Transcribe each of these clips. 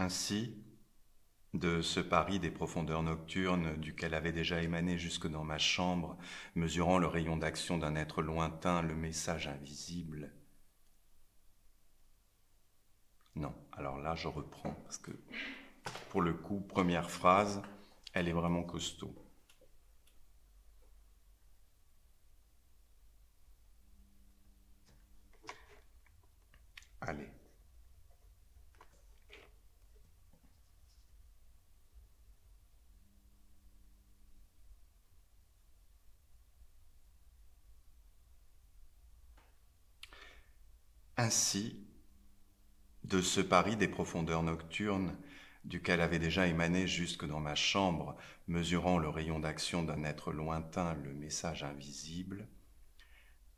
Ainsi, de ce Paris des profondeurs nocturnes duquel avait déjà émané jusque dans ma chambre, mesurant le rayon d'action d'un être lointain, le message invisible. Non, alors là je reprends, parce que pour le coup, première phrase, elle est vraiment costaud. Allez. Ainsi, de ce Paris des profondeurs nocturnes, duquel avait déjà émané jusque dans ma chambre, mesurant le rayon d'action d'un être lointain, le message invisible,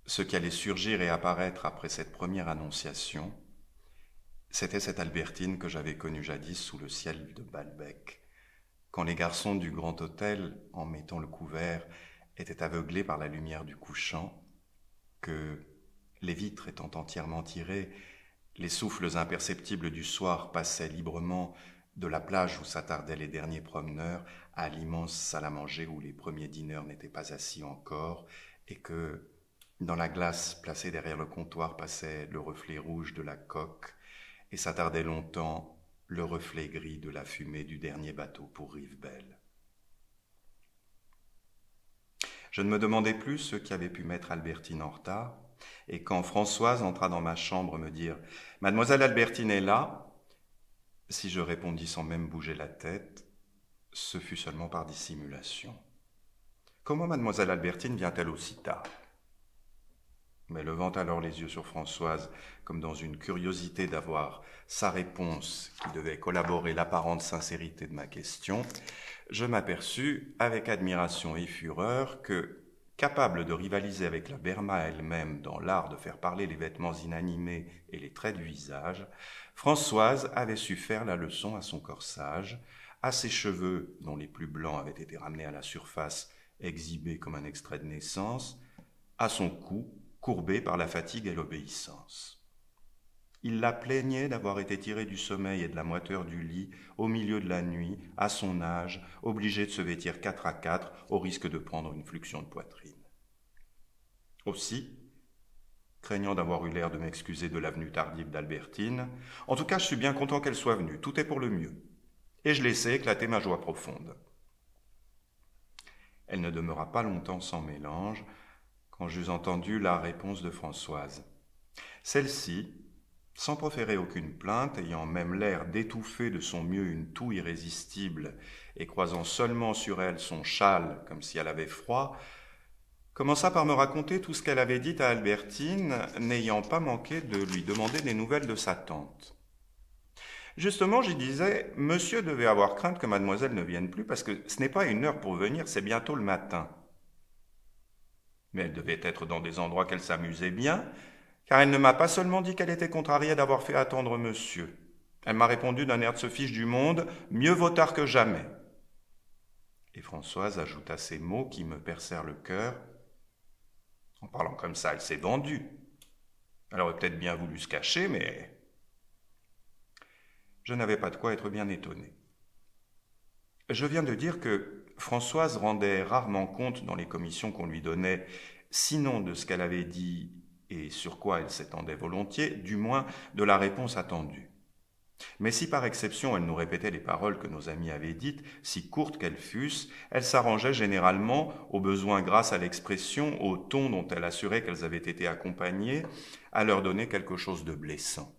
ce qui allait surgir et apparaître après cette première annonciation, c'était cette Albertine que j'avais connue jadis sous le ciel de Balbec, quand les garçons du grand hôtel, en mettant le couvert, étaient aveuglés par la lumière du couchant, que, les vitres étant entièrement tirées, les souffles imperceptibles du soir passaient librement de la plage où s'attardaient les derniers promeneurs à l'immense salle à manger où les premiers dîneurs n'étaient pas assis encore, et que, dans la glace placée derrière le comptoir, passait le reflet rouge de la coque, et s'attardait longtemps le reflet gris de la fumée du dernier bateau pour Rivebelle. Je ne me demandais plus ce qui avait pu mettre Albertine en retard, et quand Françoise entra dans ma chambre me dire Mademoiselle Albertine est là, si je répondis sans même bouger la tête, ce fut seulement par dissimulation. Comment mademoiselle Albertine vient-elle aussi tard? Mais levant alors les yeux sur Françoise, comme dans une curiosité d'avoir sa réponse qui devait collaborer l'apparente sincérité de ma question, je m'aperçus, avec admiration et fureur, que Capable de rivaliser avec la Berma elle-même dans l'art de faire parler les vêtements inanimés et les traits du visage, Françoise avait su faire la leçon à son corsage, à ses cheveux, dont les plus blancs avaient été ramenés à la surface, exhibés comme un extrait de naissance, à son cou, courbé par la fatigue et l'obéissance. Il la plaignait d'avoir été tirée du sommeil et de la moiteur du lit au milieu de la nuit, à son âge, obligée de se vêtir quatre à quatre au risque de prendre une fluxion de poitrine. Aussi, craignant d'avoir eu l'air de m'excuser de l'avenue tardive d'Albertine, en tout cas je suis bien content qu'elle soit venue, tout est pour le mieux, et je laissai éclater ma joie profonde. Elle ne demeura pas longtemps sans mélange quand j'eus entendu la réponse de Françoise. Celle-ci, sans proférer aucune plainte, ayant même l'air d'étouffer de son mieux une toux irrésistible, et croisant seulement sur elle son châle comme si elle avait froid, commença par me raconter tout ce qu'elle avait dit à Albertine, n'ayant pas manqué de lui demander des nouvelles de sa tante. Justement, j'y disais, monsieur devait avoir crainte que mademoiselle ne vienne plus, parce que ce n'est pas une heure pour venir, c'est bientôt le matin. Mais elle devait être dans des endroits qu'elle s'amusait bien, car elle ne m'a pas seulement dit qu'elle était contrariée d'avoir fait attendre monsieur. Elle m'a répondu d'un air de se fiche du monde, mieux vaut tard que jamais. Et Françoise ajouta ces mots qui me percèrent le cœur. En parlant comme ça, elle s'est vendue. Elle aurait peut-être bien voulu se cacher, mais je n'avais pas de quoi être bien étonné. Je viens de dire que Françoise rendait rarement compte dans les commissions qu'on lui donnait, sinon de ce qu'elle avait dit et sur quoi elle s'étendait volontiers, du moins de la réponse attendue. Mais si par exception elle nous répétait les paroles que nos amis avaient dites, si courtes qu'elles fussent, elle s'arrangeait généralement, au besoin grâce à l'expression, au ton dont elle assurait qu'elles avaient été accompagnées, à leur donner quelque chose de blessant.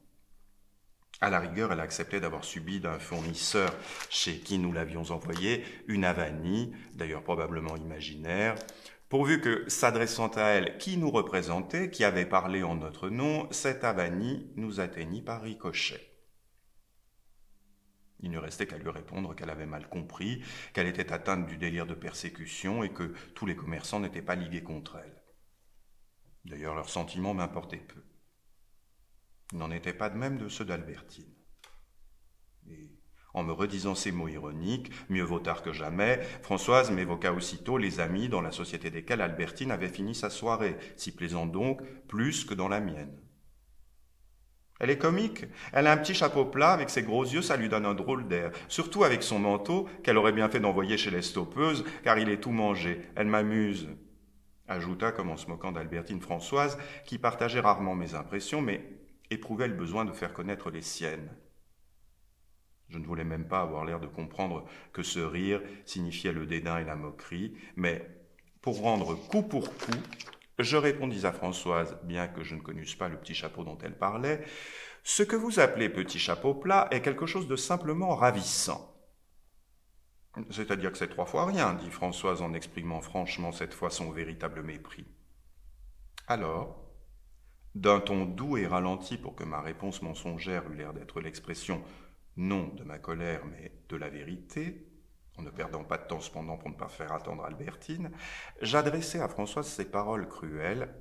À la rigueur, elle acceptait d'avoir subi d'un fournisseur chez qui nous l'avions envoyé une avanie, d'ailleurs probablement imaginaire, pourvu que, s'adressant à elle qui nous représentait, qui avait parlé en notre nom, cette avanie nous atteignit par ricochet. Il ne restait qu'à lui répondre qu'elle avait mal compris, qu'elle était atteinte du délire de persécution et que tous les commerçants n'étaient pas ligués contre elle. D'ailleurs, leurs sentiments m'importaient peu. Il n'en était pas de même de ceux d'Albertine. En me redisant ces mots ironiques, mieux vaut tard que jamais, Françoise m'évoqua aussitôt les amis dans la société desquels Albertine avait fini sa soirée, si plaisante donc, plus que dans la mienne. Elle est comique. Elle a un petit chapeau plat avec ses gros yeux, ça lui donne un drôle d'air. Surtout avec son manteau, qu'elle aurait bien fait d'envoyer chez les stoppeuses, car il est tout mangé. Elle m'amuse. Ajouta, comme en se moquant d'Albertine Françoise, qui partageait rarement mes impressions, mais éprouvait le besoin de faire connaître les siennes. Je ne voulais même pas avoir l'air de comprendre que ce rire signifiait le dédain et la moquerie, mais pour rendre coup pour coup, je répondis à Françoise, bien que je ne connusse pas le petit chapeau dont elle parlait, ce que vous appelez petit chapeau plat est quelque chose de simplement ravissant. C'est-à-dire que c'est trois fois rien, dit Françoise en exprimant franchement cette fois son véritable mépris. Alors, d'un ton doux et ralenti pour que ma réponse mensongère eût l'air d'être l'expression non de ma colère mais de la vérité, en ne perdant pas de temps cependant pour ne pas faire attendre Albertine, j'adressai à Françoise ces paroles cruelles.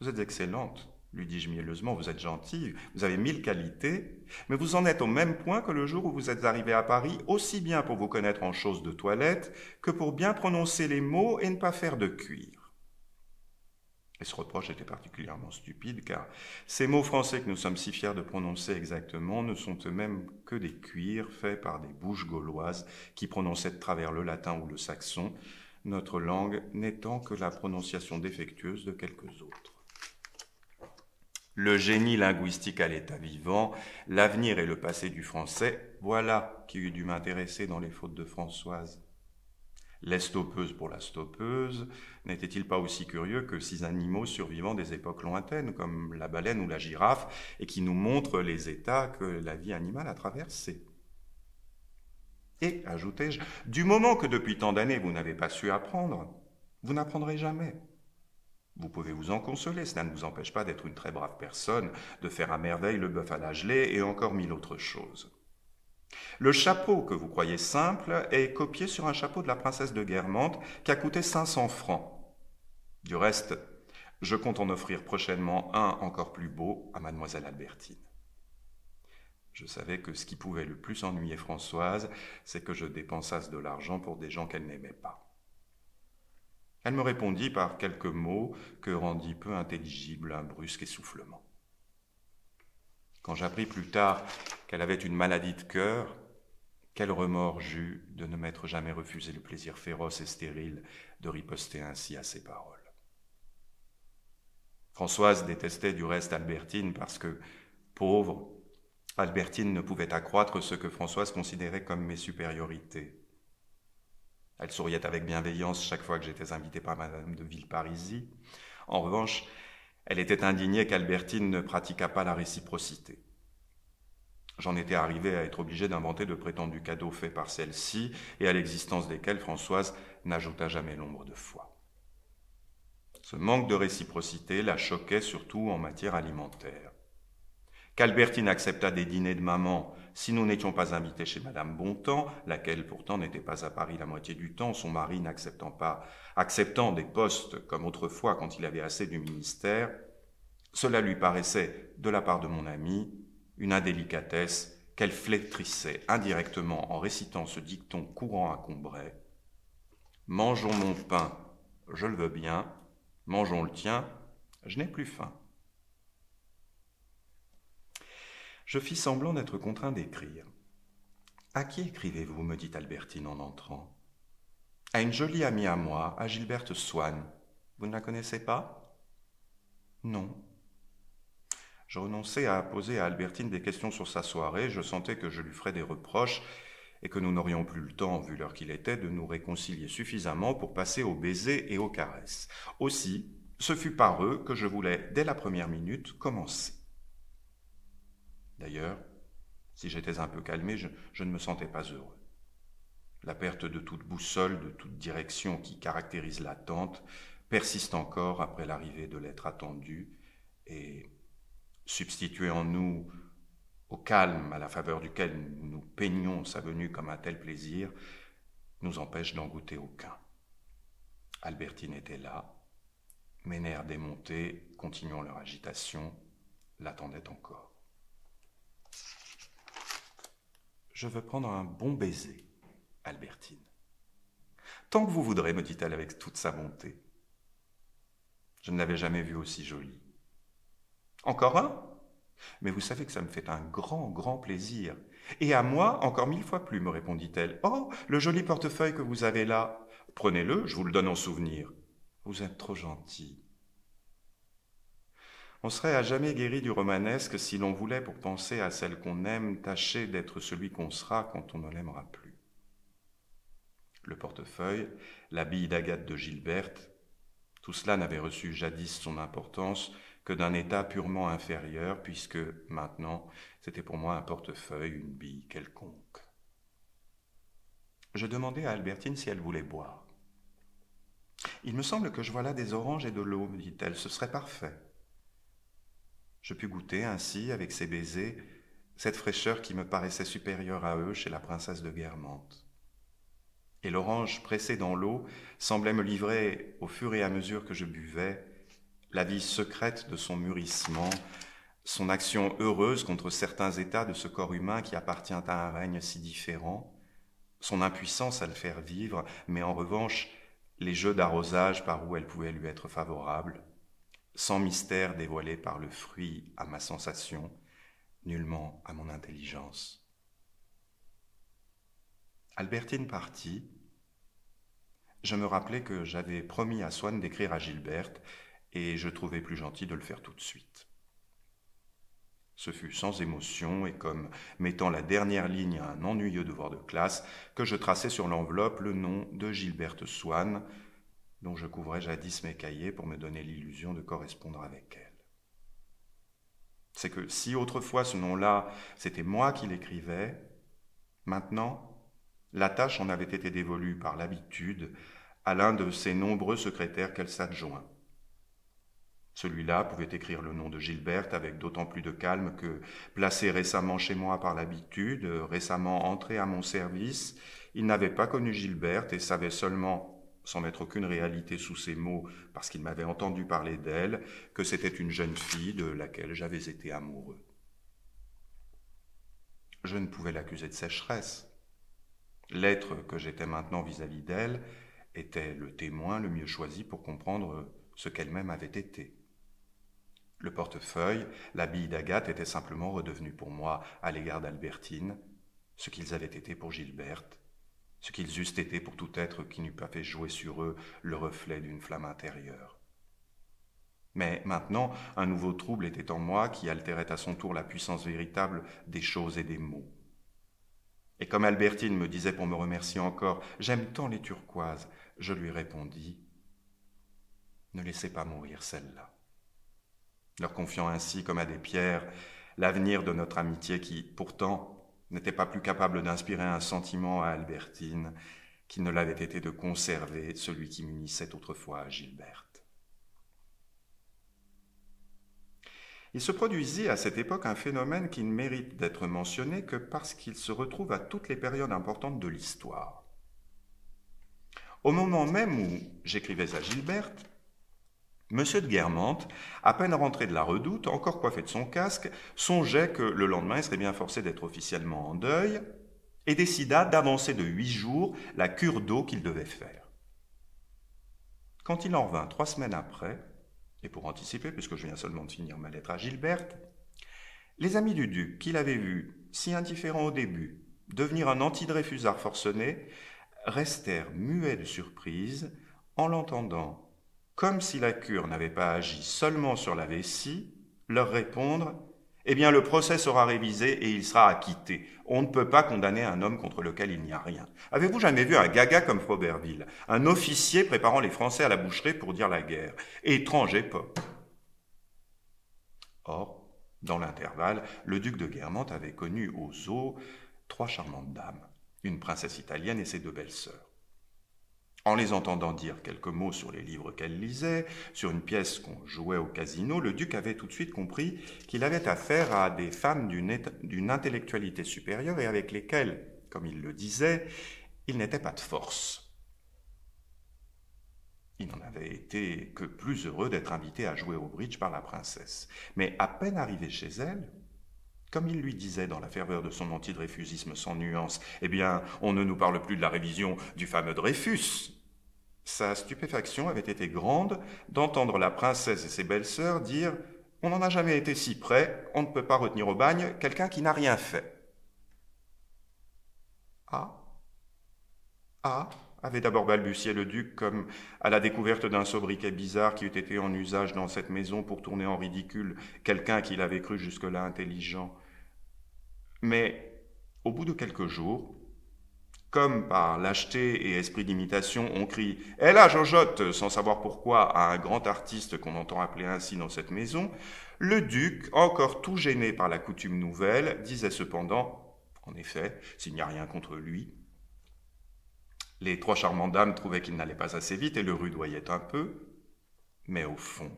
Vous êtes excellente, lui dis-je mielleusement, vous êtes gentille, vous avez mille qualités, mais vous en êtes au même point que le jour où vous êtes arrivée à Paris, aussi bien pour vous connaître en choses de toilette que pour bien prononcer les mots et ne pas faire de cuir. Et ce reproche était particulièrement stupide, car ces mots français que nous sommes si fiers de prononcer exactement ne sont eux-mêmes que des cuirs faits par des bouches gauloises qui prononçaient de travers le latin ou le saxon, notre langue n'étant que la prononciation défectueuse de quelques autres. Le génie linguistique à l'état vivant, l'avenir et le passé du français, voilà qui eût dû m'intéresser dans les fautes de Françoise. L'estoppeuse pour la stoppeuse, n'était-il pas aussi curieux que six animaux survivants des époques lointaines, comme la baleine ou la girafe, et qui nous montrent les états que la vie animale a traversés? Et, ajoutai-je, du moment que depuis tant d'années vous n'avez pas su apprendre, vous n'apprendrez jamais. Vous pouvez vous en consoler, cela ne vous empêche pas d'être une très brave personne, de faire à merveille le bœuf à la gelée et encore mille autres choses. Le chapeau que vous croyez simple est copié sur un chapeau de la princesse de Guermantes qui a coûté 500 francs. Du reste, je compte en offrir prochainement un encore plus beau à mademoiselle Albertine. Je savais que ce qui pouvait le plus ennuyer Françoise, c'est que je dépensasse de l'argent pour des gens qu'elle n'aimait pas. Elle me répondit par quelques mots que rendit peu intelligible un brusque essoufflement. Quand j'appris plus tard qu'elle avait une maladie de cœur, quel remords j'eus de ne m'être jamais refusé le plaisir féroce et stérile de riposter ainsi à ses paroles. Françoise détestait du reste Albertine parce que, pauvre, Albertine ne pouvait accroître ce que Françoise considérait comme mes supériorités. Elle souriait avec bienveillance chaque fois que j'étais invité par Madame de Villeparisis. En revanche, elle était indignée qu'Albertine ne pratiquât pas la réciprocité. J'en étais arrivé à être obligé d'inventer de prétendus cadeaux faits par celle-ci et à l'existence desquels Françoise n'ajouta jamais l'ombre de foi. Ce manque de réciprocité la choquait surtout en matière alimentaire. Qu'Albertine acceptât des dîners de maman si nous n'étions pas invités chez Madame Bontemps, laquelle pourtant n'était pas à Paris la moitié du temps, son mari n'acceptant pas, acceptant des postes comme autrefois quand il avait assez du ministère, cela lui paraissait, de la part de mon ami, une indélicatesse qu'elle flétrissait indirectement en récitant ce dicton courant à Combray. Mangeons mon pain, je le veux bien, mangeons le tien, je n'ai plus faim. Je fis semblant d'être contraint d'écrire. À qui écrivez-vous me dit Albertine en entrant. À une jolie amie à moi, à Gilberte Swann. Vous ne la connaissez pas? Non. Je renonçais à poser à Albertine des questions sur sa soirée, je sentais que je lui ferais des reproches et que nous n'aurions plus le temps, vu l'heure qu'il était, de nous réconcilier suffisamment pour passer aux baisers et aux caresses. Aussi, ce fut par eux que je voulais, dès la première minute, commencer. D'ailleurs, si j'étais un peu calmé, je, ne me sentais pas heureux. La perte de toute boussole, de toute direction qui caractérise l'attente, persiste encore après l'arrivée de l'être attendu et substituer en nous au calme à la faveur duquel nous peignons sa venue comme un tel plaisir, nous empêche d'en goûter aucun. Albertine était là, mes nerfs démontés, continuant leur agitation, l'attendaient encore. Je veux prendre un bon baiser, Albertine. Tant que vous voudrez, me dit-elle avec toute sa bonté. Je ne l'avais jamais vue aussi jolie. Encore un? Mais vous savez que ça me fait un grand, grand plaisir. Et à moi, encore mille fois plus, me répondit-elle. Oh, le joli portefeuille que vous avez là. Prenez-le, je vous le donne en souvenir. Vous êtes trop gentil. On serait à jamais guéri du romanesque si l'on voulait, pour penser à celle qu'on aime, tâcher d'être celui qu'on sera quand on ne l'aimera plus. Le portefeuille, bille d'agate de Gilberte, tout cela n'avait reçu jadis son importance que d'un état purement inférieur, puisque maintenant c'était pour moi un portefeuille, une bille quelconque. Je demandai à Albertine si elle voulait boire. Il me semble que je vois là des oranges et de l'eau, me dit-elle, ce serait parfait. Je pus goûter ainsi, avec ses baisers, cette fraîcheur qui me paraissait supérieure à eux chez la princesse de Guermantes. Et l'orange pressée dans l'eau semblait me livrer, au fur et à mesure que je buvais, la vie secrète de son mûrissement, son action heureuse contre certains états de ce corps humain qui appartient à un règne si différent, son impuissance à le faire vivre, mais en revanche les jeux d'arrosage par où elle pouvait lui être favorable, sans mystère dévoilé par le fruit à ma sensation, nullement à mon intelligence. Albertine partit. Je me rappelais que j'avais promis à Swann d'écrire à Gilberte, et je trouvais plus gentil de le faire tout de suite. Ce fut sans émotion et comme mettant la dernière ligne à un ennuyeux devoir de classe que je traçai sur l'enveloppe le nom de Gilberte Swann, dont je couvrais jadis mes cahiers pour me donner l'illusion de correspondre avec elle. C'est que si autrefois ce nom-là, c'était moi qui l'écrivais, maintenant, la tâche en avait été dévolue par l'habitude à l'un de ces nombreux secrétaires qu'elle s'adjoint. Celui-là pouvait écrire le nom de Gilberte avec d'autant plus de calme que, placé récemment chez moi par l'habitude, récemment entré à mon service, il n'avait pas connu Gilberte et savait seulement sans mettre aucune réalité sous ses mots, parce qu'il m'avait entendu parler d'elle, que c'était une jeune fille de laquelle j'avais été amoureux. Je ne pouvais l'accuser de sécheresse. L'être que j'étais maintenant vis-à-vis d'elle était le témoin le mieux choisi pour comprendre ce qu'elle-même avait été. Le portefeuille, la bille d'Agathe étaient simplement redevenus pour moi, à l'égard d'Albertine, ce qu'ils avaient été pour Gilberte, ce qu'ils eussent été pour tout être qui n'eût pas fait jouer sur eux le reflet d'une flamme intérieure. Mais maintenant, un nouveau trouble était en moi qui altérait à son tour la puissance véritable des choses et des mots. Et comme Albertine me disait pour me remercier encore J'aime tant les turquoises, je lui répondis Ne laissez pas mourir celle-là. Leur confiant ainsi comme à des pierres l'avenir de notre amitié qui, pourtant, n'était pas plus capable d'inspirer un sentiment à Albertine qu'il ne l'avait été de conserver celui qui m'unissait autrefois à Gilberte. Il se produisit à cette époque un phénomène qui ne mérite d'être mentionné que parce qu'il se retrouve à toutes les périodes importantes de l'histoire. Au moment même où j'écrivais à Gilberte, Monsieur de Guermantes, à peine rentré de la redoute, encore coiffé de son casque, songeait que le lendemain il serait bien forcé d'être officiellement en deuil, et décida d'avancer de huit jours la cure d'eau qu'il devait faire. Quand il en revint trois semaines après, et pour anticiper, puisque je viens seulement de finir ma lettre à Gilberte, les amis du duc, qui l'avaient vu, si indifférent au début, devenir un anti-Dreyfusard forcené, restèrent muets de surprise en l'entendant comme si la cure n'avait pas agi seulement sur la vessie, leur répondre Eh bien, le procès sera révisé et il sera acquitté. On ne peut pas condamner un homme contre lequel il n'y a rien. Avez-vous jamais vu un gaga comme Fauberville, un officier préparant les Français à la boucherie pour dire la guerre? Étrange époque. Or, dans l'intervalle, le duc de Guermantes avait connu aux eaux trois charmantes dames, une princesse italienne et ses deux belles-sœurs. En les entendant dire quelques mots sur les livres qu'elle lisait, sur une pièce qu'on jouait au casino, le duc avait tout de suite compris qu'il avait affaire à des femmes d'une intellectualité supérieure et avec lesquelles, comme il le disait, il n'était pas de force. Il n'en avait été que plus heureux d'être invité à jouer au bridge par la princesse. Mais à peine arrivé chez elle, comme il lui disait dans la ferveur de son anti-Dreyfusisme sans nuance, eh bien, on ne nous parle plus de la révision du fameux Dreyfus. Sa stupéfaction avait été grande d'entendre la princesse et ses belles-sœurs dire On n'en a jamais été si près, on ne peut pas retenir au bagne quelqu'un qui n'a rien fait. Ah Ah avait d'abord balbutié le duc comme à la découverte d'un sobriquet bizarre qui eût été en usage dans cette maison pour tourner en ridicule quelqu'un qu'il avait cru jusque-là intelligent. Mais au bout de quelques jours, comme par lâcheté et esprit d'imitation, on crie Hé là, Jojotte sans savoir pourquoi, à un grand artiste qu'on entend appeler ainsi dans cette maison, le duc, encore tout gêné par la coutume nouvelle, disait cependant, en effet, s'il n'y a rien contre lui, les trois charmantes dames trouvaient qu'il n'allait pas assez vite et le rudoyaient un peu, mais au fond,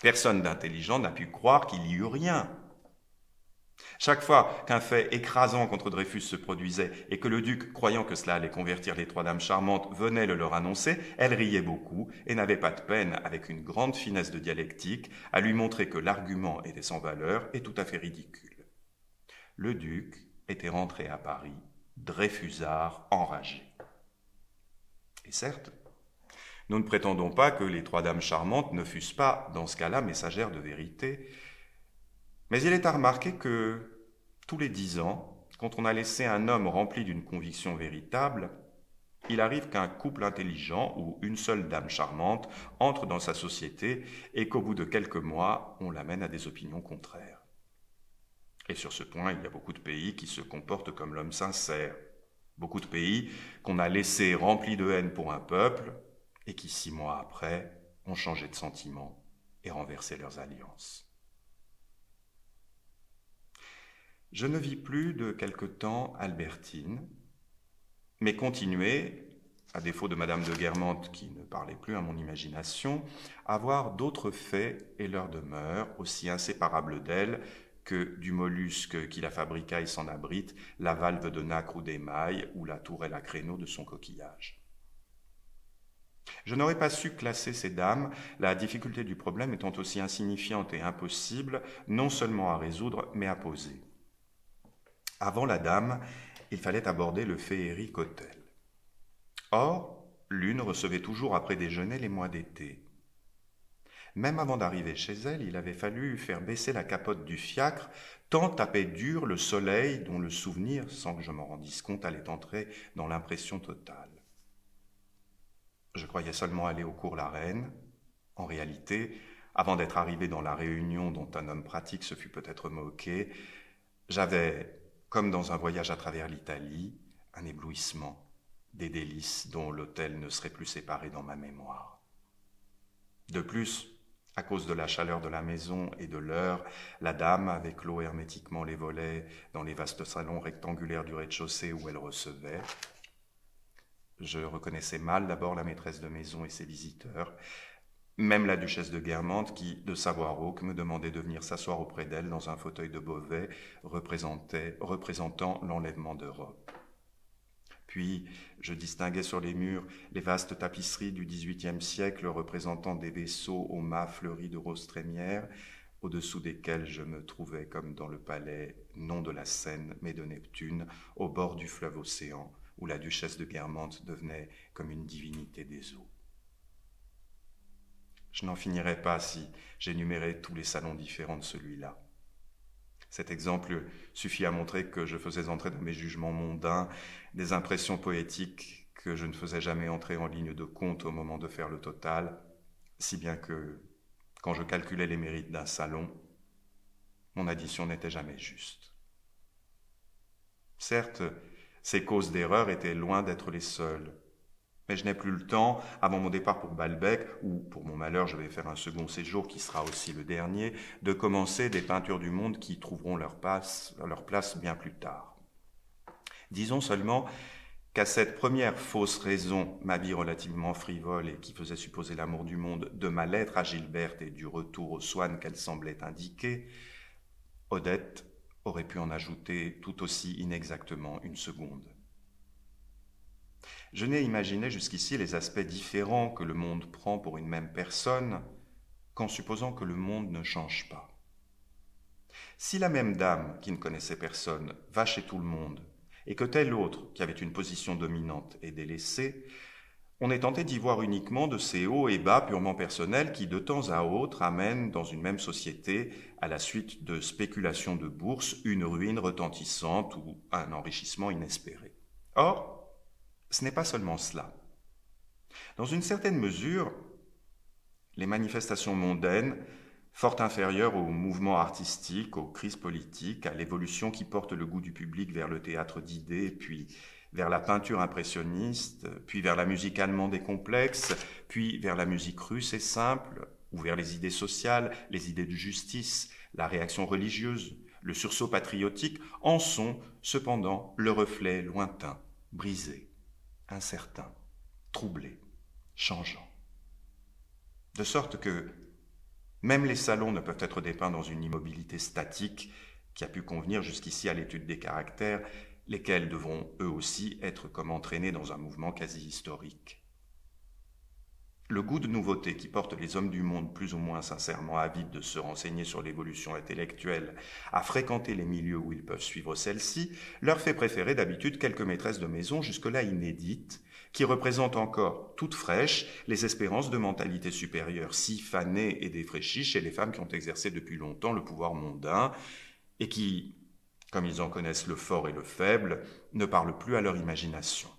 personne d'intelligent n'a pu croire qu'il y eût rien. Chaque fois qu'un fait écrasant contre Dreyfus se produisait et que le duc, croyant que cela allait convertir les trois dames charmantes, venait le leur annoncer, elles riaient beaucoup et n'avaient pas de peine, avec une grande finesse de dialectique, à lui montrer que l'argument était sans valeur et tout à fait ridicule. Le duc était rentré à Paris, Dreyfusard enragé. Et certes, nous ne prétendons pas que les trois dames charmantes ne fussent pas, dans ce cas-là, messagères de vérité, mais il est à remarquer que tous les dix ans, quand on a laissé un homme rempli d'une conviction véritable, il arrive qu'un couple intelligent ou une seule dame charmante entre dans sa société et qu'au bout de quelques mois, on l'amène à des opinions contraires. Et sur ce point, il y a beaucoup de pays qui se comportent comme l'homme sincère, beaucoup de pays qu'on a laissés remplis de haine pour un peuple et qui, six mois après, ont changé de sentiment et renversé leurs alliances. Je ne vis plus de quelque temps Albertine, mais continuais, à défaut de Madame de Guermantes qui ne parlait plus à mon imagination, à voir d'autres faits et leurs demeures aussi inséparables d'elle que du mollusque qui la fabriqua et s'en abrite, la valve de nacre ou d'émail ou la tourelle à créneaux de son coquillage. Je n'aurais pas su classer ces dames, la difficulté du problème étant aussi insignifiante et impossible, non seulement à résoudre, mais à poser. Avant la dame, il fallait aborder le féerique hôtel. Or, l'une recevait toujours après déjeuner les mois d'été. Même avant d'arriver chez elle, il avait fallu faire baisser la capote du fiacre, tant tapait dur le soleil dont le souvenir, sans que je m'en rendisse compte, allait entrer dans l'impression totale. Je croyais seulement aller au cours la reine. En réalité, avant d'être arrivé dans la réunion dont un homme pratique se fut peut-être moqué, j'avais comme dans un voyage à travers l'Italie, un éblouissement, des délices dont l'hôtel ne serait plus séparé dans ma mémoire. De plus, à cause de la chaleur de la maison et de l'heure, la dame avait clos hermétiquement les volets dans les vastes salons rectangulaires du rez-de-chaussée où elle recevait. Je reconnaissais mal d'abord la maîtresse de maison et ses visiteurs, même la duchesse de Guermantes, qui, de savoir que me demandait de venir s'asseoir auprès d'elle dans un fauteuil de Beauvais représentant l'enlèvement d'Europe. Puis, je distinguais sur les murs les vastes tapisseries du XVIIIe siècle représentant des vaisseaux aux mâts fleuris de roses trémières, au-dessous desquels je me trouvais comme dans le palais, non de la Seine, mais de Neptune, au bord du fleuve Océan, où la duchesse de Guermantes devenait comme une divinité des eaux. Je n'en finirais pas si j'énumérais tous les salons différents de celui-là. Cet exemple suffit à montrer que je faisais entrer dans mes jugements mondains des impressions poétiques que je ne faisais jamais entrer en ligne de compte au moment de faire le total, si bien que, quand je calculais les mérites d'un salon, mon addition n'était jamais juste. Certes, ces causes d'erreur étaient loin d'être les seules. Mais je n'ai plus le temps, avant mon départ pour Balbec, où pour mon malheur je vais faire un second séjour qui sera aussi le dernier, de commencer des peintures du monde qui trouveront leur place, bien plus tard. Disons seulement qu'à cette première fausse raison, ma vie relativement frivole et qui faisait supposer l'amour du monde, de ma lettre à Gilberte et du retour aux soins qu'elle semblait indiquer, Odette aurait pu en ajouter tout aussi inexactement une seconde. Je n'ai imaginé jusqu'ici les aspects différents que le monde prend pour une même personne qu'en supposant que le monde ne change pas. Si la même dame, qui ne connaissait personne, va chez tout le monde, et que telle autre, qui avait une position dominante, est délaissée, on est tenté d'y voir uniquement de ces hauts et bas purement personnels qui, de temps à autre, amènent dans une même société, à la suite de spéculations de bourse, une ruine retentissante ou un enrichissement inespéré. Or, ce n'est pas seulement cela. Dans une certaine mesure, les manifestations mondaines, fort inférieures aux mouvements artistiques, aux crises politiques, à l'évolution qui porte le goût du public vers le théâtre d'idées, puis vers la peinture impressionniste, puis vers la musique allemande et complexe, puis vers la musique russe et simple, ou vers les idées sociales, les idées de justice, la réaction religieuse, le sursaut patriotique, en sont cependant le reflet lointain, brisé, incertain, troublé, changeant. De sorte que même les salons ne peuvent être dépeints dans une immobilité statique qui a pu convenir jusqu'ici à l'étude des caractères, lesquels devront eux aussi être comme entraînés dans un mouvement quasi historique. Le goût de nouveauté qui porte les hommes du monde plus ou moins sincèrement avides de se renseigner sur l'évolution intellectuelle à fréquenter les milieux où ils peuvent suivre celle-ci, leur fait préférer d'habitude quelques maîtresses de maison jusque-là inédites, qui représentent encore toutes fraîches les espérances de mentalité supérieure si fanées et défraîchies chez les femmes qui ont exercé depuis longtemps le pouvoir mondain et qui, comme ils en connaissent le fort et le faible, ne parlent plus à leur imagination.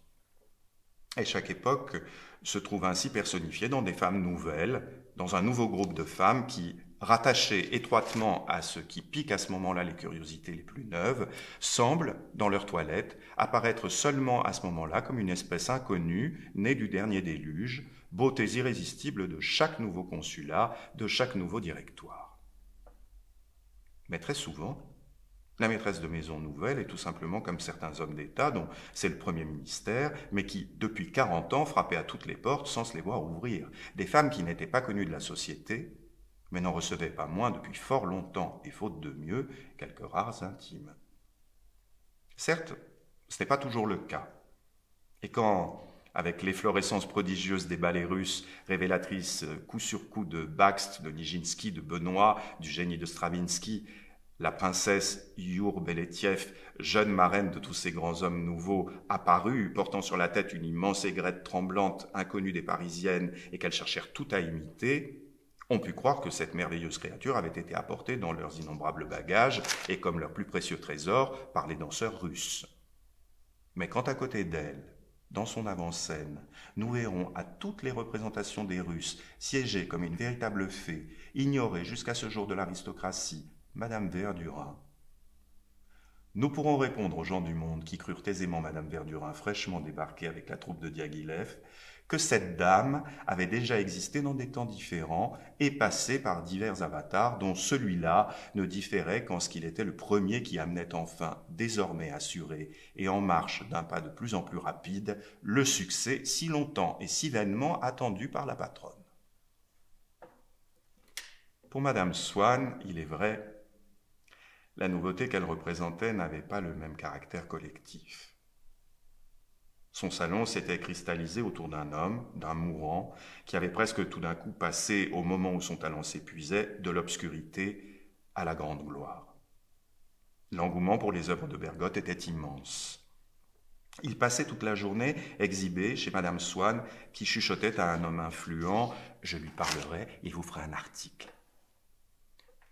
Et chaque époque se trouve ainsi personnifiée dans des femmes nouvelles, dans un nouveau groupe de femmes qui, rattachées étroitement à ce qui pique à ce moment-là les curiosités les plus neuves, semblent, dans leur toilette, apparaître seulement à ce moment-là comme une espèce inconnue, née du dernier déluge, beautés irrésistibles de chaque nouveau consulat, de chaque nouveau directoire. Mais très souvent, la maîtresse de maison nouvelle est tout simplement comme certains hommes d'État dont c'est le premier ministère, mais qui, depuis 40 ans, frappaient à toutes les portes sans se les voir ouvrir. Des femmes qui n'étaient pas connues de la société, mais n'en recevaient pas moins depuis fort longtemps, et faute de mieux, quelques rares intimes. Certes, ce n'est pas toujours le cas. Et quand, avec l'efflorescence prodigieuse des ballets russes, révélatrices coup sur coup de Bakst, de Nijinsky, de Benoît, du génie de Stravinsky, la princesse Your Beletiev, jeune marraine de tous ces grands hommes nouveaux, apparut, portant sur la tête une immense aigrette tremblante, inconnue des Parisiennes, et qu'elles cherchèrent tout à imiter, on put croire que cette merveilleuse créature avait été apportée dans leurs innombrables bagages, et comme leur plus précieux trésor, par les danseurs russes. Mais quand à côté d'elle, dans son avant-scène, nous verrons à toutes les représentations des Russes siéger comme une véritable fée, ignorée jusqu'à ce jour de l'aristocratie, Madame Verdurin. Nous pourrons répondre aux gens du monde qui crurent aisément Madame Verdurin fraîchement débarquée avec la troupe de Diaghilev que cette dame avait déjà existé dans des temps différents et passé par divers avatars dont celui-là ne différait qu'en ce qu'il était le premier qui amenait enfin, désormais assuré et en marche d'un pas de plus en plus rapide, le succès si longtemps et si vainement attendu par la patronne. Pour Madame Swann, il est vrai, la nouveauté qu'elle représentait n'avait pas le même caractère collectif. Son salon s'était cristallisé autour d'un homme, d'un mourant, qui avait presque tout d'un coup passé, au moment où son talent s'épuisait, de l'obscurité à la grande gloire. L'engouement pour les œuvres de Bergotte était immense. Il passait toute la journée exhibé chez Madame Swann, qui chuchotait à un homme influent Je lui parlerai, il vous fera un article.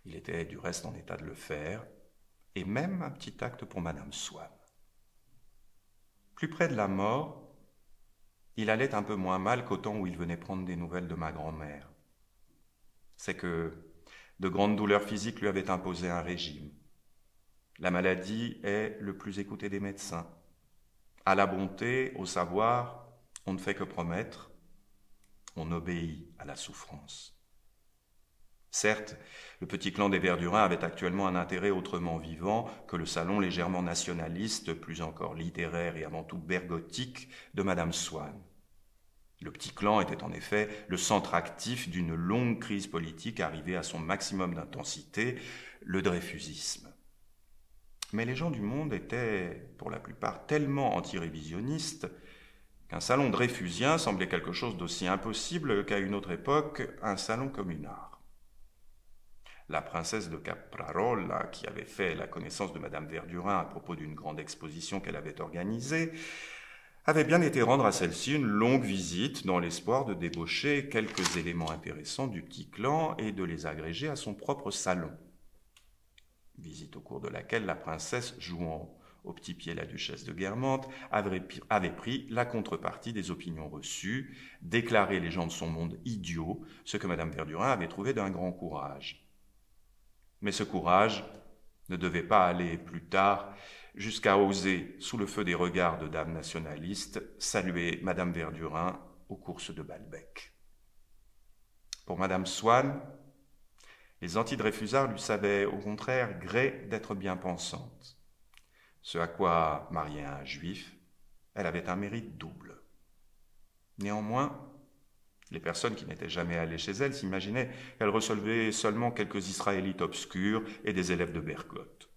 Il était du reste en état de le faire, et même un petit acte pour Madame Swann. Plus près de la mort, il allait un peu moins mal qu'au temps où il venait prendre des nouvelles de ma grand-mère. C'est que de grandes douleurs physiques lui avaient imposé un régime. La maladie est le plus écouté des médecins. À la bonté, au savoir, on ne fait que promettre, on obéit à la souffrance. Certes, le petit clan des Verdurins avait actuellement un intérêt autrement vivant que le salon légèrement nationaliste, plus encore littéraire et avant tout bergotique de Madame Swann. Le petit clan était en effet le centre actif d'une longue crise politique arrivée à son maximum d'intensité, le dreyfusisme. Mais les gens du monde étaient, pour la plupart, tellement anti-révisionnistes qu'un salon dreyfusien semblait quelque chose d'aussi impossible qu'à une autre époque un salon communard la princesse de Caprarola, qui avait fait la connaissance de Madame Verdurin à propos d'une grande exposition qu'elle avait organisée, avait bien été rendre à celle-ci une longue visite dans l'espoir de débaucher quelques éléments intéressants du petit clan et de les agréger à son propre salon. Visite au cours de laquelle la princesse, jouant au petit pied la duchesse de Guermantes, avait, pris la contrepartie des opinions reçues, déclaré les gens de son monde idiots, ce que Madame Verdurin avait trouvé d'un grand courage. Mais ce courage ne devait pas aller plus tard jusqu'à oser, sous le feu des regards de dames nationalistes, saluer Madame Verdurin aux courses de Balbec. Pour Madame Swann, les antidréfusards lui savaient au contraire gré d'être bien pensante. Ce à quoi marier un juif, elle avait un mérite double. Néanmoins, les personnes qui n'étaient jamais allées chez elle s'imaginaient qu'elle recevait seulement quelques Israélites obscurs et des élèves de Bergotte.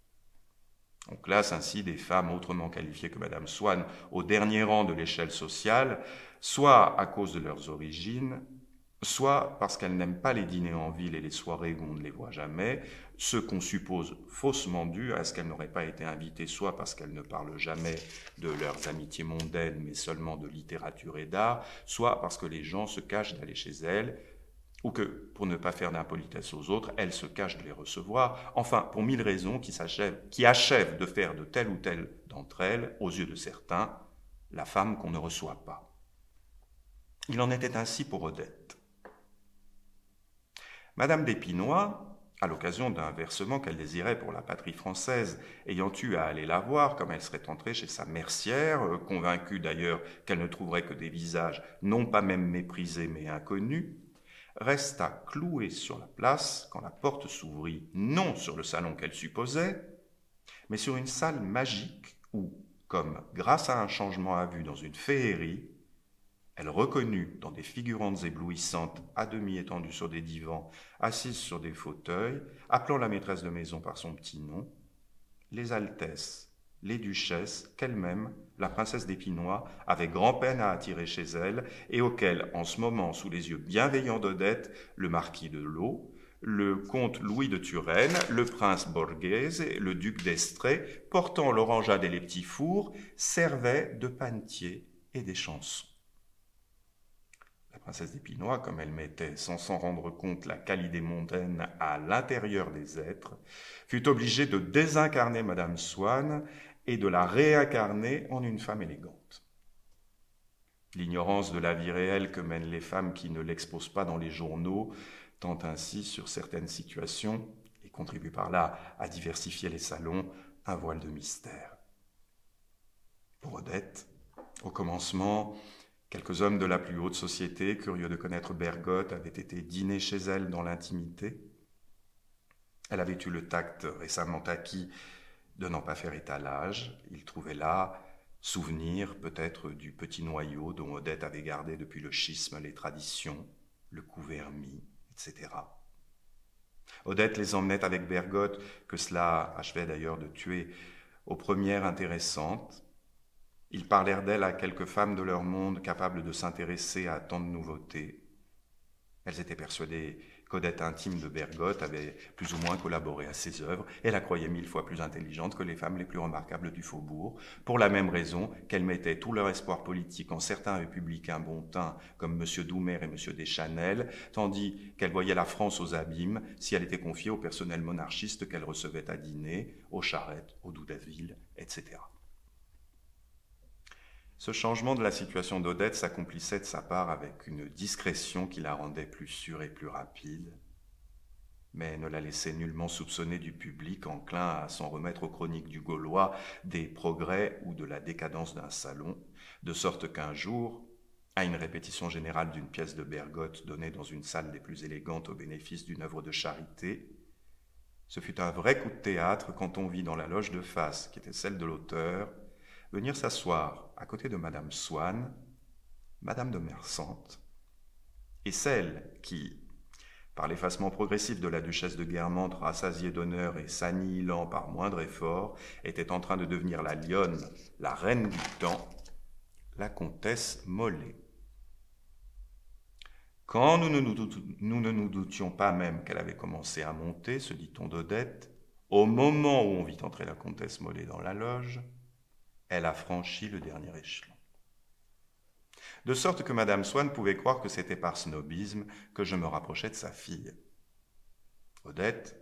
On classe ainsi des femmes autrement qualifiées que Madame Swann au dernier rang de l'échelle sociale, soit à cause de leurs origines, soit parce qu'elles n'aiment pas les dîners en ville et les soirées où on ne les voit jamais, ce qu'on suppose faussement dû à ce qu'elles n'auraient pas été invitées, soit parce qu'elles ne parlent jamais de leurs amitiés mondaines, mais seulement de littérature et d'art, soit parce que les gens se cachent d'aller chez elles, ou que, pour ne pas faire d'impolitesse aux autres, elle se cache de les recevoir, enfin, pour mille raisons qui, qui achèvent de faire de telle ou telle d'entre elles, aux yeux de certains, la femme qu'on ne reçoit pas. Il en était ainsi pour Odette. Madame d'Épinois, à l'occasion d'un versement qu'elle désirait pour la patrie française, ayant eu à aller la voir comme elle serait entrée chez sa mercière, convaincue d'ailleurs qu'elle ne trouverait que des visages non pas même méprisés mais inconnus, resta clouée sur la place quand la porte s'ouvrit, non sur le salon qu'elle supposait, mais sur une salle magique où, comme grâce à un changement à vue dans une féerie, elle reconnut dans des figurantes éblouissantes à demi étendues sur des divans, assises sur des fauteuils, appelant la maîtresse de maison par son petit nom, les altesses les duchesses qu'elle-même, la princesse d'Épinois, avait grand-peine à attirer chez elle, et auxquelles, en ce moment, sous les yeux bienveillants d'Odette, le marquis de Laux, le comte Louis de Turenne, le prince Borghese, le duc d'Estrée, portant l'orangeade et les petits fours, servaient de panetier et des chansons princesse d'Épinois, comme elle mettait sans s'en rendre compte la qualité mondaine à l'intérieur des êtres, fut obligée de désincarner Madame Swann et de la réincarner en une femme élégante. L'ignorance de la vie réelle que mènent les femmes qui ne l'exposent pas dans les journaux tend ainsi sur certaines situations et contribue par là à diversifier les salons un voile de mystère. Pour Odette, au commencement, Quelques hommes de la plus haute société, curieux de connaître Bergotte, avaient été dîner chez elle dans l'intimité. Elle avait eu le tact récemment acquis de n'en pas faire étalage. Il trouvait là souvenir peut-être du petit noyau dont Odette avait gardé depuis le schisme les traditions, le coup vermi, etc. Odette les emmenait avec Bergotte, que cela achevait d'ailleurs de tuer, aux premières intéressantes, ils parlèrent d'elle à quelques femmes de leur monde capables de s'intéresser à tant de nouveautés. Elles étaient persuadées qu'Odette intime de Bergotte avait plus ou moins collaboré à ses œuvres et la croyaient mille fois plus intelligente que les femmes les plus remarquables du faubourg, pour la même raison qu'elles mettaient tout leur espoir politique en certains républicains bon teint comme M. Doumer et M. Deschanel, tandis qu'elles voyaient la France aux abîmes si elle était confiée au personnel monarchiste qu'elle recevait à dîner, aux charrettes, aux Doudaville, etc. Ce changement de la situation d'Odette s'accomplissait de sa part avec une discrétion qui la rendait plus sûre et plus rapide, mais ne la laissait nullement soupçonner du public enclin à s'en remettre aux chroniques du Gaulois des progrès ou de la décadence d'un salon, de sorte qu'un jour, à une répétition générale d'une pièce de Bergotte donnée dans une salle des plus élégantes au bénéfice d'une œuvre de charité, ce fut un vrai coup de théâtre quand on vit dans la loge de face, qui était celle de l'auteur, venir s'asseoir à côté de Madame Swann, Madame de Mersante, et celle qui, par l'effacement progressif de la duchesse de Guermantes rassasiée d'honneur et s'annihilant par moindre effort, était en train de devenir la lionne, la reine du temps, la comtesse Mollet. Quand nous ne nous, doutions pas même qu'elle avait commencé à monter, se dit-on d'Odette, au moment où on vit entrer la comtesse Mollet dans la loge, elle a franchi le dernier échelon. de sorte que Madame Swann pouvait croire que c'était par snobisme que je me rapprochais de sa fille. Odette,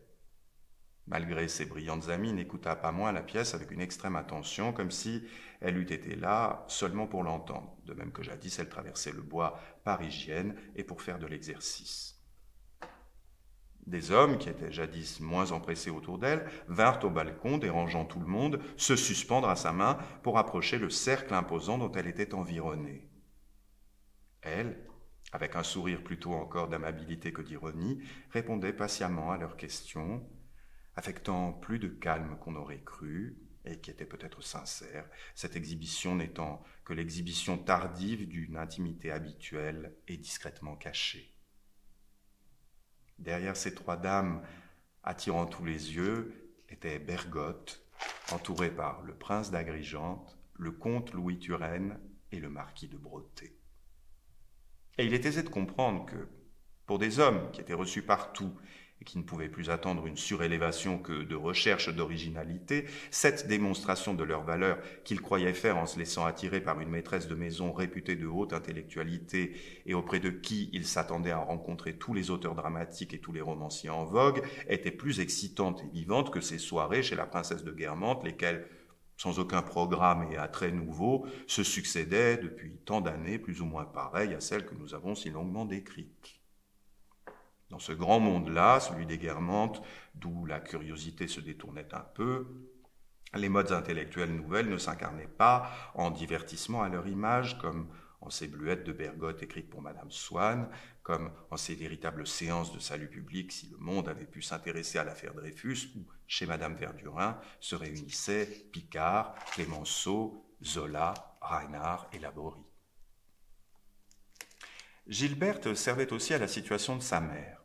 malgré ses brillantes amies, n'écouta pas moins la pièce avec une extrême attention, comme si elle eût été là seulement pour l'entendre, de même que jadis elle traversait le bois par hygiène et pour faire de l'exercice. Des hommes, qui étaient jadis moins empressés autour d'elle, vinrent au balcon, dérangeant tout le monde, se suspendre à sa main pour approcher le cercle imposant dont elle était environnée. Elle, avec un sourire plutôt encore d'amabilité que d'ironie, répondait patiemment à leurs questions, affectant plus de calme qu'on aurait cru, et qui était peut-être sincère, cette exhibition n'étant que l'exhibition tardive d'une intimité habituelle et discrètement cachée. Derrière ces trois dames, attirant tous les yeux, était Bergotte, entourée par le prince d'Agrigente, le comte Louis Turenne et le marquis de Breauté. Et il est aisé de comprendre que, pour des hommes qui étaient reçus partout qui ne pouvaient plus attendre une surélévation que de recherche d'originalité, cette démonstration de leur valeur qu'ils croyaient faire en se laissant attirer par une maîtresse de maison réputée de haute intellectualité et auprès de qui ils s'attendaient à rencontrer tous les auteurs dramatiques et tous les romanciers en vogue, était plus excitante et vivante que ces soirées chez la princesse de Guermantes, lesquelles sans aucun programme et attrait nouveau, se succédaient depuis tant d'années plus ou moins pareilles à celles que nous avons si longuement décrites. Dans ce grand monde-là, celui des Guermantes, d'où la curiosité se détournait un peu, les modes intellectuels nouvelles ne s'incarnaient pas en divertissement à leur image, comme en ces bluettes de Bergotte écrites pour Madame Swann, comme en ces véritables séances de salut public si le monde avait pu s'intéresser à l'affaire Dreyfus, où, chez Madame Verdurin, se réunissaient Picard, Clémenceau, Zola, Reinhardt et Laborie. Gilberte servait aussi à la situation de sa mère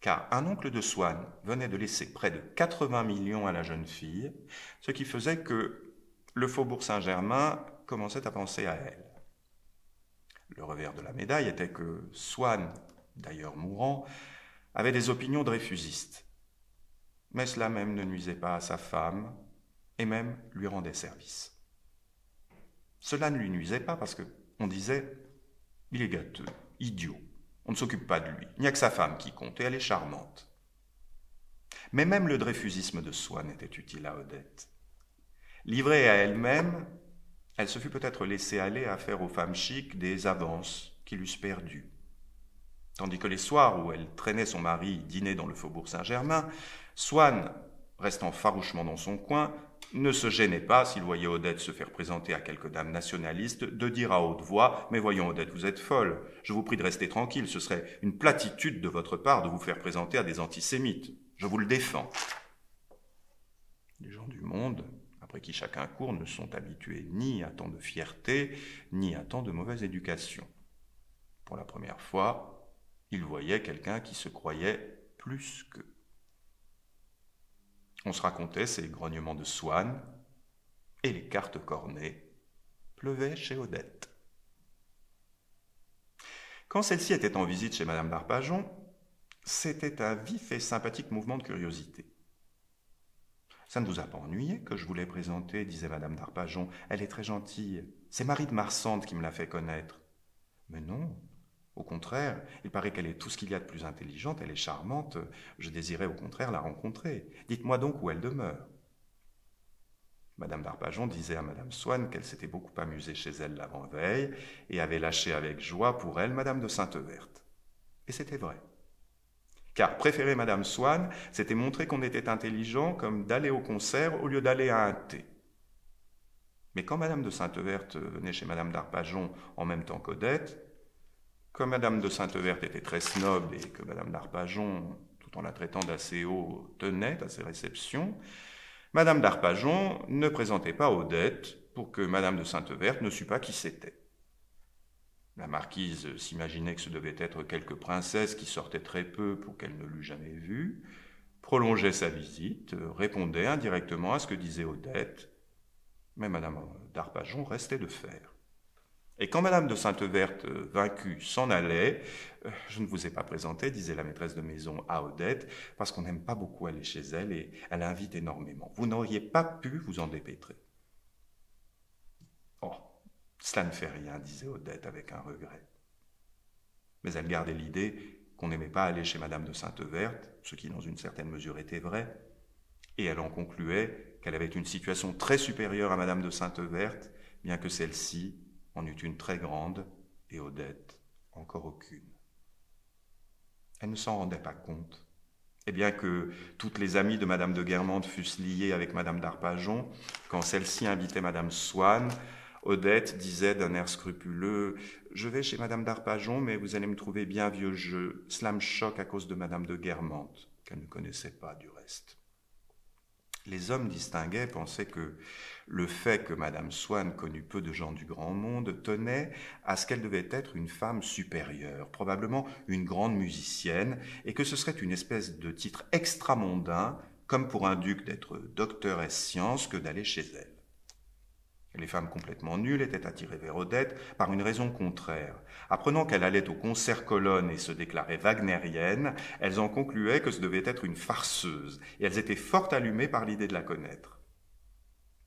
car un oncle de Swann venait de laisser près de 80 millions à la jeune fille, ce qui faisait que le faubourg Saint-Germain commençait à penser à elle. Le revers de la médaille était que Swann, d'ailleurs mourant, avait des opinions dreyfusistes. Mais cela même ne nuisait pas à sa femme, et même lui rendait service. Cela ne lui nuisait pas parce que on disait il est gâteux, idiot, on ne s'occupe pas de lui. Il n'y a que sa femme qui compte, et elle est charmante. Mais même le dreyfusisme de Swann était utile à Odette. Livrée à elle-même, elle se fut peut-être laissée aller à faire aux femmes chics des avances qui l'eussent perdue. Tandis que les soirs où elle traînait son mari dîner dans le faubourg Saint-Germain, Swann, restant farouchement dans son coin, ne se gênait pas, s'il voyait Odette se faire présenter à quelques dames nationalistes, de dire à haute voix Mais voyons, Odette, vous êtes folle. Je vous prie de rester tranquille. Ce serait une platitude de votre part de vous faire présenter à des antisémites. Je vous le défends. Les gens du monde, après qui chacun court, ne sont habitués ni à tant de fierté, ni à tant de mauvaise éducation. Pour la première fois, ils voyaient quelqu'un qui se croyait plus qu'eux. On se racontait ces grognements de Swann, et les cartes cornées pleuvaient chez Odette. Quand celle-ci était en visite chez Madame d'Arpajon, c'était un vif et sympathique mouvement de curiosité. Ça ne vous a pas ennuyé que je vous l'ai présentée, disait Madame d'Arpajon. Elle est très gentille. C'est Marie de Marsante qui me l'a fait connaître. Mais non, au contraire, il paraît qu'elle est tout ce qu'il y a de plus intelligente, elle est charmante. Je désirais au contraire la rencontrer. Dites-moi donc où elle demeure. Madame d'Arpajon disait à Madame Swann qu'elle s'était beaucoup amusée chez elle l'avant-veille et avait lâché avec joie pour elle Madame de Sainte-Verte. Et c'était vrai. Car préférer Madame Swann, c'était montrer qu'on était intelligent comme d'aller au concert au lieu d'aller à un thé. Mais quand Madame de Sainte-Verte venait chez Madame d'Arpajon en même temps qu'Odette, comme Madame de Sainte-Verte était très snob et que Madame d'Arpajon, tout en la traitant d'assez haut, tenait à ses réceptions, Madame d'Arpajon ne présentait pas Odette pour que Madame de Sainte-Verte ne sût pas qui c'était. La marquise s'imaginait que ce devait être quelque princesse qui sortait très peu pour qu'elle ne l'eût jamais vue, prolongeait sa visite, répondait indirectement à ce que disait Odette, mais Madame d'Arpajon restait de fer. Et quand Madame de Sainte-Verte, euh, vaincue, s'en allait, euh, je ne vous ai pas présenté, disait la maîtresse de maison à Odette, parce qu'on n'aime pas beaucoup aller chez elle et elle invite énormément. Vous n'auriez pas pu vous en dépêtrer. Oh, Cela ne fait rien, disait Odette avec un regret. Mais elle gardait l'idée qu'on n'aimait pas aller chez Madame de Sainte-Verte, ce qui dans une certaine mesure était vrai, et elle en concluait qu'elle avait une situation très supérieure à Madame de Sainte-Verte, bien que celle-ci en eût une très grande, et Odette encore aucune. Elle ne s'en rendait pas compte. Et bien que toutes les amies de Madame de Guermantes fussent liées avec Madame d'Arpajon, quand celle-ci invitait Madame Swann, Odette disait d'un air scrupuleux Je vais chez Madame d'Arpajon, mais vous allez me trouver bien vieux jeu. Cela me choque à cause de Madame de Guermantes, qu'elle ne connaissait pas du reste. Les hommes distingués pensaient que le fait que Madame Swann connût peu de gens du grand monde tenait à ce qu'elle devait être une femme supérieure, probablement une grande musicienne, et que ce serait une espèce de titre extramondain, comme pour un duc d'être docteur et science, que d'aller chez elle. Les femmes complètement nulles étaient attirées vers Odette par une raison contraire. Apprenant qu'elle allait au concert colonne et se déclarait wagnérienne, elles en concluaient que ce devait être une farceuse, et elles étaient fort allumées par l'idée de la connaître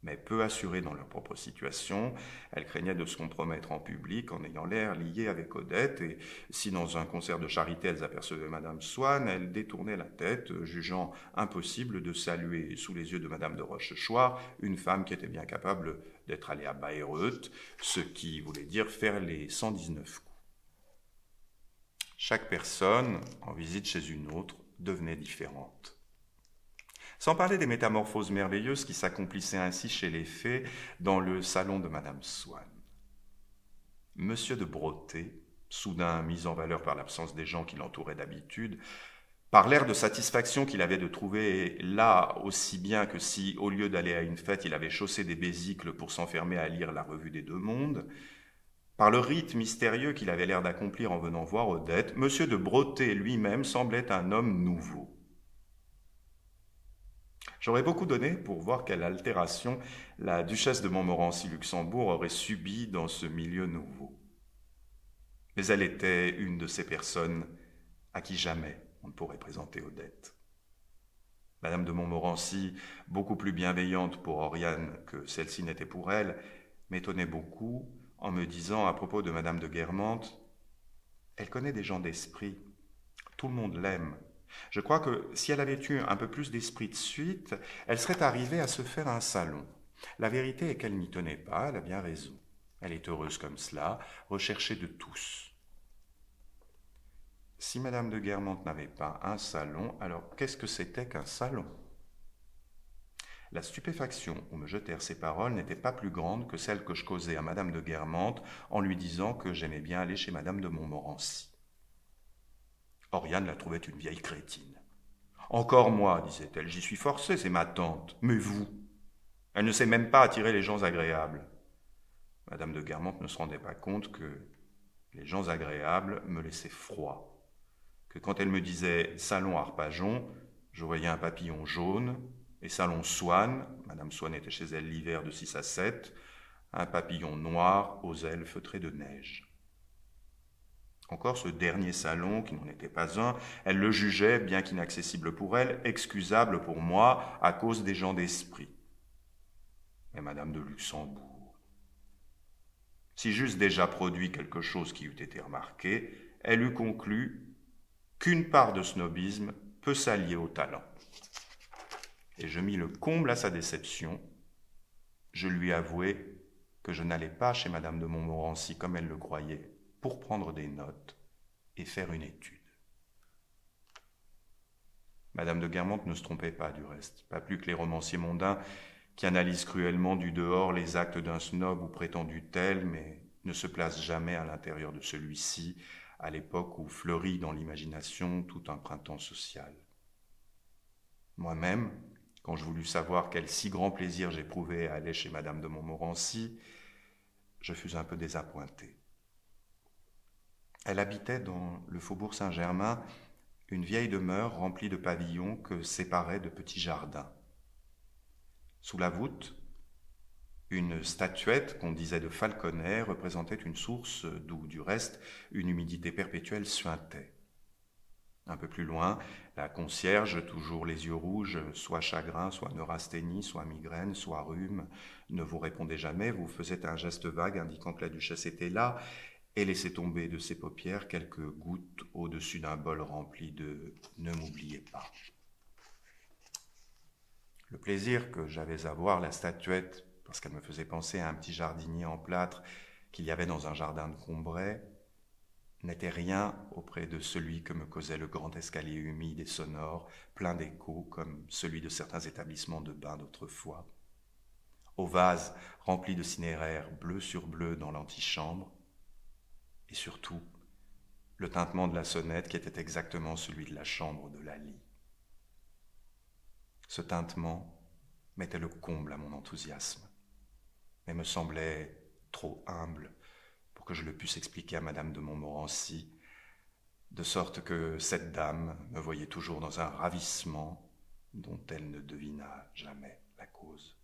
mais peu assurées dans leur propre situation, elles craignaient de se compromettre en public en ayant l'air lié avec Odette, et si dans un concert de charité elles apercevaient Madame Swann, elles détournaient la tête, jugeant impossible de saluer sous les yeux de Madame de Rochechouart une femme qui était bien capable d'être allée à Bayreuth, ce qui voulait dire faire les 119 coups. Chaque personne, en visite chez une autre, devenait différente. Sans parler des métamorphoses merveilleuses qui s'accomplissaient ainsi chez les fées dans le salon de Madame Swann. Monsieur de Breauté, soudain mis en valeur par l'absence des gens qui l'entouraient d'habitude, par l'air de satisfaction qu'il avait de trouver là aussi bien que si, au lieu d'aller à une fête, il avait chaussé des bésicles pour s'enfermer à lire la revue des deux mondes, par le rite mystérieux qu'il avait l'air d'accomplir en venant voir Odette, Monsieur de Breauté lui-même semblait un homme nouveau. J'aurais beaucoup donné pour voir quelle altération la duchesse de Montmorency-Luxembourg aurait subi dans ce milieu nouveau. Mais elle était une de ces personnes à qui jamais on ne pourrait présenter Odette. Madame de Montmorency, beaucoup plus bienveillante pour Oriane que celle-ci n'était pour elle, m'étonnait beaucoup en me disant à propos de Madame de Guermantes Elle connaît des gens d'esprit, tout le monde l'aime, je crois que si elle avait eu un peu plus d'esprit de suite, elle serait arrivée à se faire un salon. La vérité est qu'elle n'y tenait pas, elle a bien raison. Elle est heureuse comme cela, recherchée de tous. Si Madame de Guermantes n'avait pas un salon, alors qu'est-ce que c'était qu'un salon? La stupéfaction où me jetèrent ces paroles n'était pas plus grande que celle que je causais à Madame de Guermantes en lui disant que j'aimais bien aller chez Madame de Montmorency. Oriane la trouvait une vieille crétine. Encore moi, disait-elle, j'y suis forcée, c'est ma tante. Mais vous? Elle ne sait même pas attirer les gens agréables. Madame de Guermantes ne se rendait pas compte que les gens agréables me laissaient froid. Que quand elle me disait salon Arpajon, je voyais un papillon jaune, et salon Swann, Madame Swann était chez elle l'hiver de 6 à 7, un papillon noir aux ailes feutrées de neige. Encore ce dernier salon, qui n'en était pas un, elle le jugeait, bien qu'inaccessible pour elle, excusable pour moi à cause des gens d'esprit. Mais Madame de Luxembourg, si j'eusse déjà produit quelque chose qui eût été remarqué, elle eût conclu qu'une part de snobisme peut s'allier au talent. Et je mis le comble à sa déception. Je lui avouai que je n'allais pas chez Madame de Montmorency comme elle le croyait, pour prendre des notes et faire une étude. Madame de Guermantes ne se trompait pas du reste, pas plus que les romanciers mondains qui analysent cruellement du dehors les actes d'un snob ou prétendu tel, mais ne se placent jamais à l'intérieur de celui-ci, à l'époque où fleurit dans l'imagination tout un printemps social. Moi-même, quand je voulus savoir quel si grand plaisir j'éprouvais à aller chez Madame de Montmorency, je fus un peu désappointé. Elle habitait dans le faubourg Saint-Germain une vieille demeure remplie de pavillons que séparaient de petits jardins. Sous la voûte, une statuette qu'on disait de falconet représentait une source d'où, du reste, une humidité perpétuelle suintait. Un peu plus loin, la concierge, toujours les yeux rouges, soit chagrin, soit neurasthénie, soit migraine, soit rhume, ne vous répondait jamais, vous faisait un geste vague indiquant que la duchesse était là, et laissait tomber de ses paupières quelques gouttes au-dessus d'un bol rempli de Ne m'oubliez pas. Le plaisir que j'avais à voir la statuette, parce qu'elle me faisait penser à un petit jardinier en plâtre qu'il y avait dans un jardin de Combray, n'était rien auprès de celui que me causait le grand escalier humide et sonore, plein d'échos comme celui de certains établissements de bains d'autrefois. Au vase rempli de cinéraires bleu sur bleu dans l'antichambre, et surtout le tintement de la sonnette qui était exactement celui de la chambre de Lali. Ce tintement mettait le comble à mon enthousiasme, mais me semblait trop humble que je le puisse expliquer à Madame de Montmorency, de sorte que cette dame me voyait toujours dans un ravissement dont elle ne devina jamais la cause.